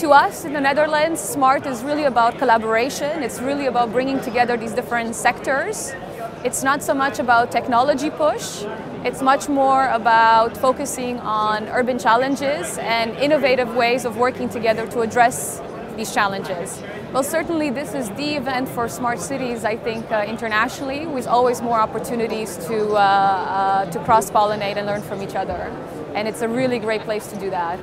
to us in the Netherlands, SMART is really about collaboration. It's really about bringing together these different sectors. It's not so much about technology push. It's much more about focusing on urban challenges and innovative ways of working together to address these challenges. Well, certainly this is the event for smart cities, I think, uh, internationally, with always more opportunities to, uh, uh, to cross-pollinate and learn from each other. And it's a really great place to do that.